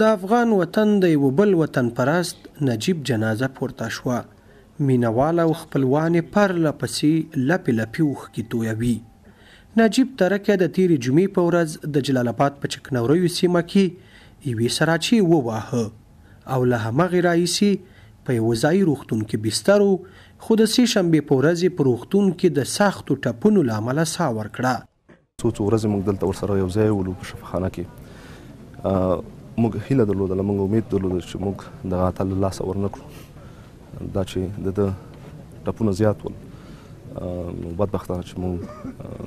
د افغان وطن د یوه بل وطنپرست نجیب جنازه پورته شوه، مینه وال او خپلوان یې پرله پسې لپې لپې اوښکې تویوي. نجیب ترکه د تېرې جمعې په ورځ د جلال اباد په چکنوریو سیمه کې یوې سراچې وواهه او له همغې راهیسې په یوه ځايي روغتون کې بستر و، خو د سې شنبې په ورځ یې په روغتون کې د سختو ټپونو له امله ساه ورکړه. څو څو ورځې موږ دلته ورسره یو ځای ولو په شفاخانه کې موږ هیله درلوده موږ امید درلوده چې موږ د غاته له لاسه ورنکړو دا چې د ده ټپونه زیات ول نو بدبختانه چې مونږ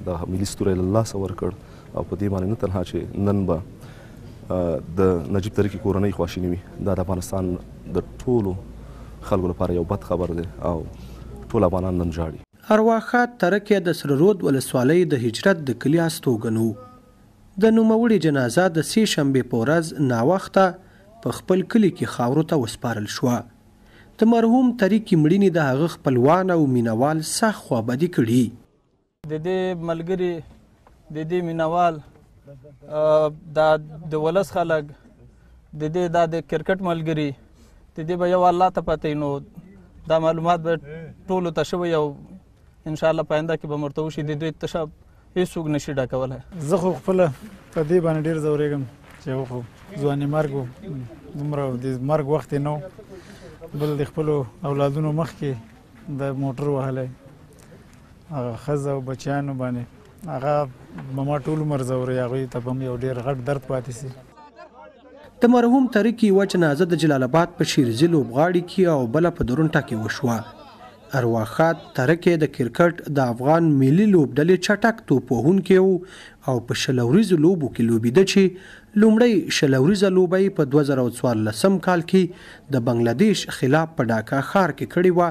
د ملي ستوري له لاسه ورکړ او په دې باندې نه تنها چې نن به د نجیب تریکی کورنۍ خواشینی وي دا د افغانستان د ټولو خلکو لپاره یو بد خبر دی او ټول افغانان نن ژاړي اروا ښاد ترک يا د سره رود ولسوالۍ د هجرت د کلي استوګن و. د نوموړي جنازه د سې شنبې په ورځ ناوخته په خپل کلي کې خاورو ته وسپارل شوه. د مرحوم ترکي مړينې د هغه خپلوان او مينه وال سخت خوابدي کړي. د دې ملګري د دې مینوال دا د ولس خلک د دې دا د کرکټ ملګري د دې به یو الله ته پته نو دا معلومات به ټول ته شوی او ان شاء الله پاینده کې به مرته وشي د دوی تشب هیڅوک نشي ډکولای زه خو خپل په دې باندې ډیر زورېږم چې خو ځواني مرګ دومره د مرګ وخت نه بل د خپل اولادونو مخ کې د موټر وهلی هغه ښځه او بچیانو باندې هغه به ما ټول عمر ځوري هغوی ته به مې یو ډېر غټ درد پاتې سي د مرحوم ترک یوه جنازه د جلال آباد په شیرزي لوبغاړي کې او بله په درونټه کې وشوه. ارواښاد ترک د کرکټ د افغان ملي لوبډلې چټک توپ وهونکی و او په شل اوریزو لوبو کې لوبېده چې لومړۍ شل اوریزه لوبه یې په دوه زره او څوارلس کال کې د بنګله دیش خلاف په ډاکا ښار کې کړې وه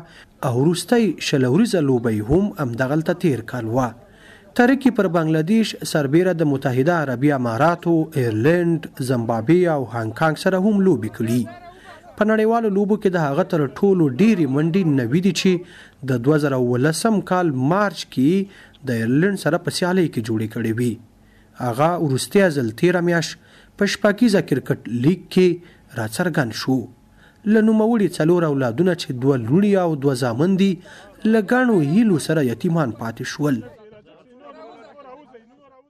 او وروستۍ شل اوریزه لوبه یې هم همدغلته تېر کال وه. تره کي پر بنګله دیش سربېره د متحده عربي اماراتو، ایرلنډ، زمبابوې او هانګ کانګ سره هم لوبې کړي. په نړیوالو لوبو کې د هغه تر ټولو ډېرې منډې نوي دي چې د دوه زره او اوولس کال مارچ کې یې د ایرلنډ سره په سیالۍ کې جوړې کړې وې. هغه وروستی ځل تېره میاشت په شپږیزه کرکټ لیګ کې راڅرګند شو. له نوموړي څلور اولادونه چې دوه لوڼي او دوه زامن دي، له ګڼو هیلو سره یتیمان پاتې شول.